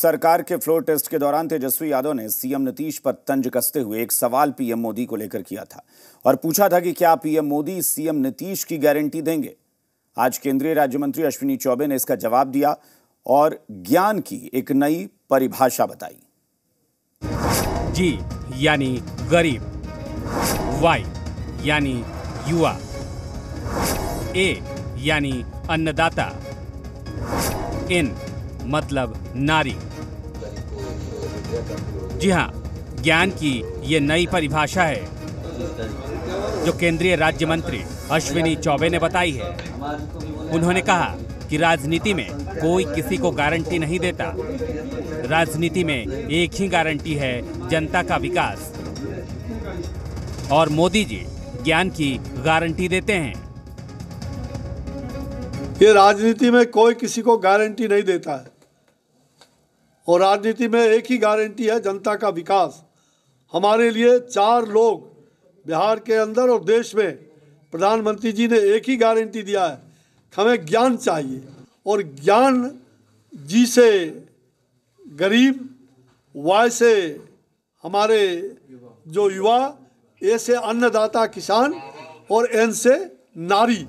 सरकार के floor test के दौरान तेजस्वी यादव ने सीएम नीतीश पर तंज कसते हुए एक सवाल पीएम मोदी को लेकर किया था और पूछा था कि क्या पीएम मोदी सीएम नीतीश की गारंटी देंगे। आज केंद्रीय राज्य मंत्री अश्विनी चौबे ने इसका जवाब दिया और ज्ञान की एक नई परिभाषा बताई। जी, यानी गरीब। वाई, यानी युवा। ए, यानी अन्नदाता। इन मतलब नारी। जी हाँ ज्ञान की ये नई परिभाषा है, जो केंद्रीय राज्य मंत्री अश्विनी चौबे ने बताई है। उन्होंने कहा कि राजनीति में कोई किसी को गारंटी नहीं देता। राजनीति में एक ही गारंटी है, जनता का विकास। और मोदी जी ज्ञान की गारंटी देते हैं। ये राजनीति में कोई किसी को गारंटी नहीं देता। है और राजनीति में एक ही गारंटी है, जनता का विकास। हमारे लिए चार लोग बिहार के अंदर और देश में प्रधानमंत्री जी ने एक ही गारंटी दिया है, हमें ज्ञान चाहिए। और ज्ञान जी से गरीब, वाय से हमारे जो युवा, ए से अन्नदाता किसान और एन से नारी।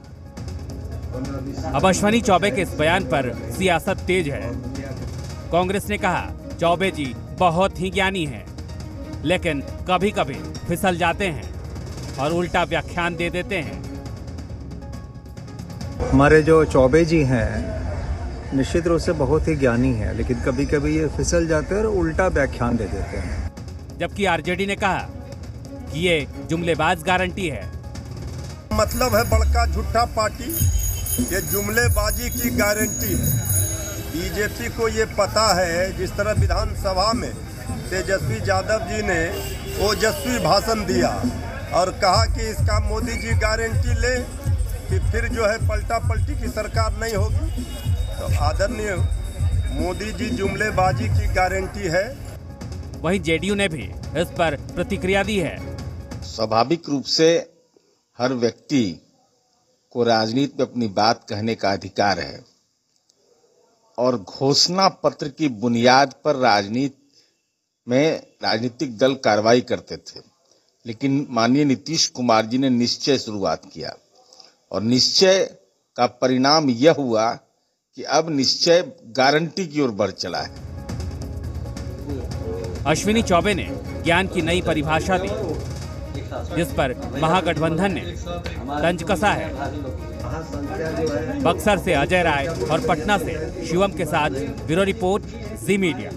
अब अश्वनी चौबे के इस बयान पर सियासत तेज है। कांग्रेस ने कहा चौबे जी बहुत ही ज्ञानी हैं लेकिन कभी कभी फिसल जाते हैं और उल्टा व्याख्यान दे देते हैं। हमारे जो चौबे जी हैं निश्चित रूप से बहुत ही ज्ञानी हैं लेकिन कभी कभी ये फिसल जाते हैं और उल्टा व्याख्यान दे देते हैं। जबकि आरजेडी ने कहा कि ये जुमलेबाज गारंटी है। मतलब है बड़का झूठा पार्टी ये जुमलेबाजी की गारंटी है। बीजेपी को ये पता है जिस तरह विधानसभा में तेजस्वी यादव जी ने ओजस्वी भाषण दिया और कहा कि इसका मोदी जी गारंटी ले कि फिर जो है पलटा पलटी की सरकार नहीं होगी। तो आदरणीय मोदी जी जुमलेबाजी की गारंटी है। वहीं जेडीयू ने भी इस पर प्रतिक्रिया दी है। स्वाभाविक रूप से हर व्यक्ति को राजनीति में अपनी बात कहने का अधिकार है। और घोषणा पत्र की बुनियाद पर राजनीति में राजनीतिक दल कार्रवाई करते थे। लेकिन माननीय नीतीश कुमार जी ने निश्चय शुरुआत किया और निश्चय का परिणाम यह हुआ कि अब निश्चय गारंटी की ओर बढ़ चला है। अश्विनी चौबे ने ज्ञान की नई परिभाषा दी। जिस पर महागठबंधन ने तंज कसा है। बक्सर से अजय राय और पटना से शिवम के साथ ब्यूरो रिपोर्ट, जी मीडिया।